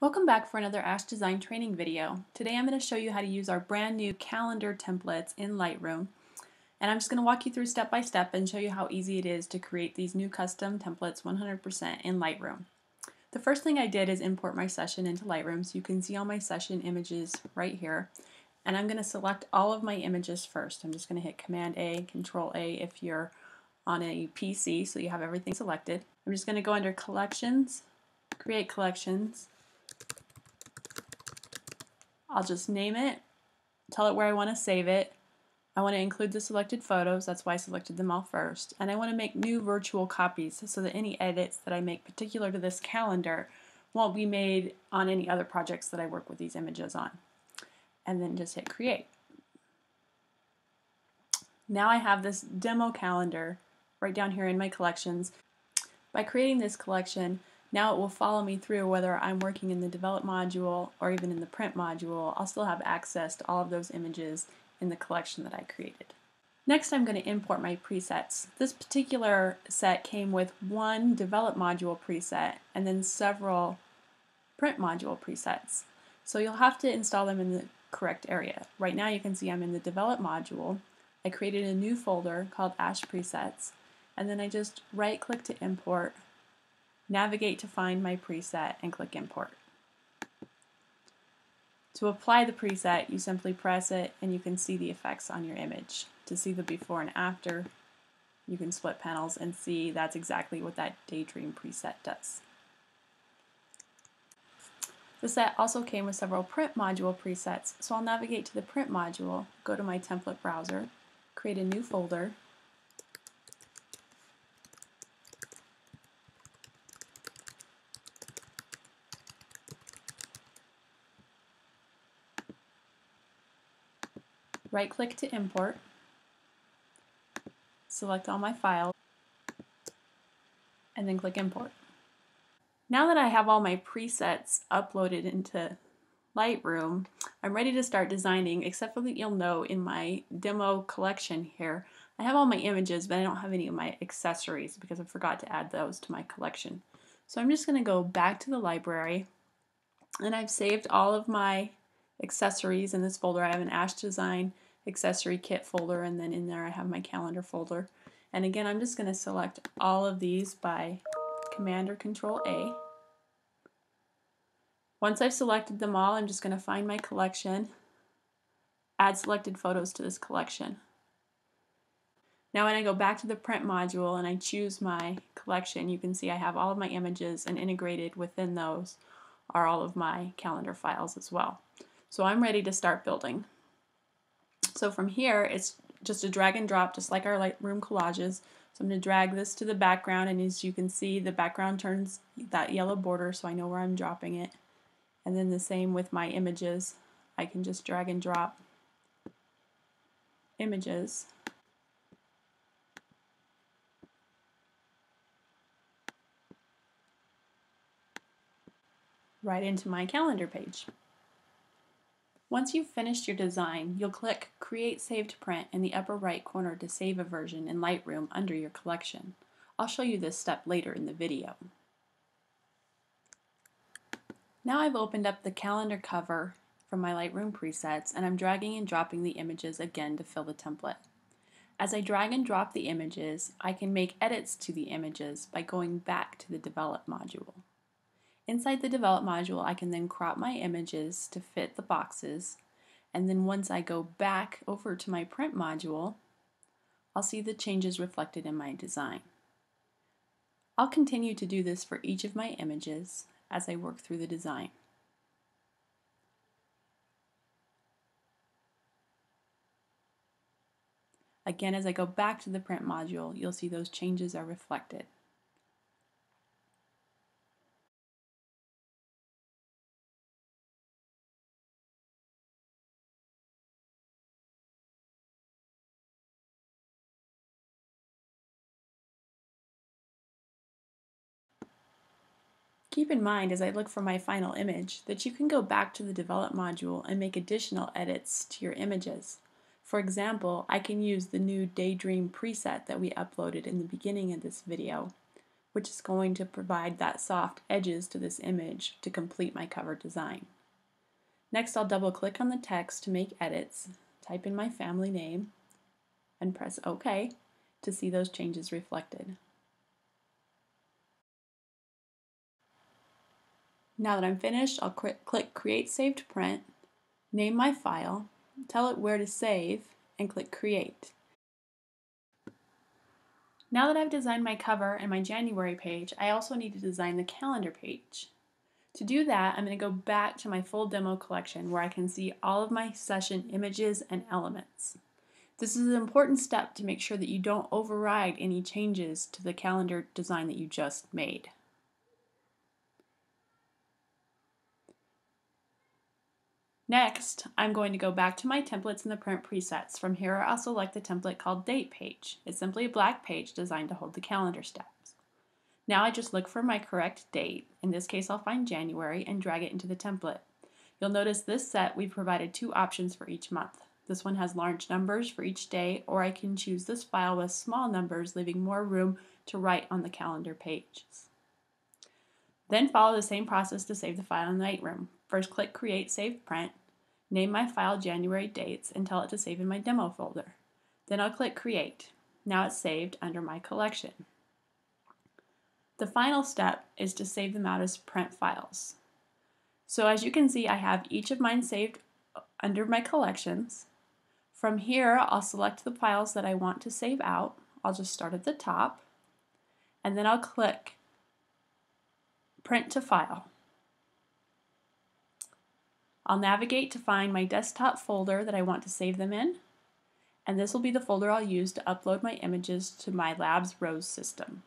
Welcome back for another Ashe Design training video. Today I'm going to show you how to use our brand new calendar templates in Lightroom. And I'm just going to walk you through step by step and show you how easy it is to create these new custom templates 100% in Lightroom. The first thing I did is import my session into Lightroom so you can see all my session images right here. And I'm going to select all of my images first. I'm just going to hit Command A, Control A if you're on a PC so you have everything selected. I'm just going to go under Collections, Create Collections, I'll just name it, tell it where I want to save it. I want to include the selected photos, that's why I selected them all first. And I want to make new virtual copies so that any edits that I make particular to this calendar won't be made on any other projects that I work with these images on. And then just hit create. Now I have this demo calendar right down here in my collections. By creating this collection, now it will follow me through whether I'm working in the develop module or even in the print module. I'll still have access to all of those images in the collection that I created. Next I'm going to import my presets. This particular set came with one develop module preset and then several print module presets. So you'll have to install them in the correct area. Right now you can see I'm in the develop module. I created a new folder called Ashe Presets and then I just right click to import navigate to find my preset, and click Import. To apply the preset, you simply press it and you can see the effects on your image. To see the before and after, you can split panels and see that's exactly what that Daydream preset does. The set also came with several print module presets, so I'll navigate to the print module, go to my template browser, create a new folder, right click to import, select all my files, and then click import. Now that I have all my presets uploaded into Lightroom, I'm ready to start designing, except for that you'll know in my demo collection here, I have all my images, but I don't have any of my accessories because I forgot to add those to my collection. So I'm just going to go back to the library, and I've saved all of my accessories in this folder. I have an Ashe Design accessory kit folder and then in there I have my calendar folder. And again, I'm just going to select all of these by Command or Control A. Once I've selected them all, I'm just going to find my collection, add selected photos to this collection. Now when I go back to the print module and I choose my collection, you can see I have all of my images and integrated within those are all of my calendar files as well. So I'm ready to start building. So from here, it's just a drag and drop, just like our Lightroom collages. So I'm going to drag this to the background, and as you can see, the background turns that yellow border, so I know where I'm dropping it. And then the same with my images. I can just drag and drop images. right into my calendar page. Once you've finished your design, you'll click Create Saved Print in the upper right corner to save a version in Lightroom under your collection. I'll show you this step later in the video. Now I've opened up the calendar cover from my Lightroom presets and I'm dragging and dropping the images again to fill the template. As I drag and drop the images, I can make edits to the images by going back to the Develop module. Inside the Develop module, I can then crop my images to fit the boxes. And then once I go back over to my Print module, I'll see the changes reflected in my design. I'll continue to do this for each of my images as I work through the design. Again, as I go back to the print module, you'll see those changes are reflected. Keep in mind as I look for my final image that you can go back to the Develop module and make additional edits to your images. For example, I can use the new Daydream preset that we uploaded in the beginning of this video which is going to provide that soft edges to this image to complete my cover design. Next, I'll double click on the text to make edits, type in my family name, and press OK to see those changes reflected. Now that I'm finished, I'll click Create Saved Print, name my file, tell it where to save, and click Create. Now that I've designed my cover and my January page, I also need to design the calendar page. To do that, I'm going to go back to my full demo collection where I can see all of my session images and elements. This is an important step to make sure that you don't override any changes to the calendar design that you just made. Next, I'm going to go back to my templates in the print presets. From here, I'll select the template called Date Page. It's simply a black page designed to hold the calendar steps. Now I just look for my correct date. In this case, I'll find January and drag it into the template. You'll notice this set we've provided two options for each month. This one has large numbers for each day, or I can choose this file with small numbers, leaving more room to write on the calendar pages. Then follow the same process to save the file in Lightroom. First click Create Save Print, name my file January dates, and tell it to save in my demo folder. Then I'll click Create. Now it's saved under my collection. The final step is to save them out as print files. So as you can see, I have each of mine saved under my collections. From here, I'll select the files that I want to save out. I'll just start at the top, and then I'll click Print to File. I'll navigate to find my desktop folder that I want to save them in, and this will be the folder I'll use to upload my images to my Labs ROES system.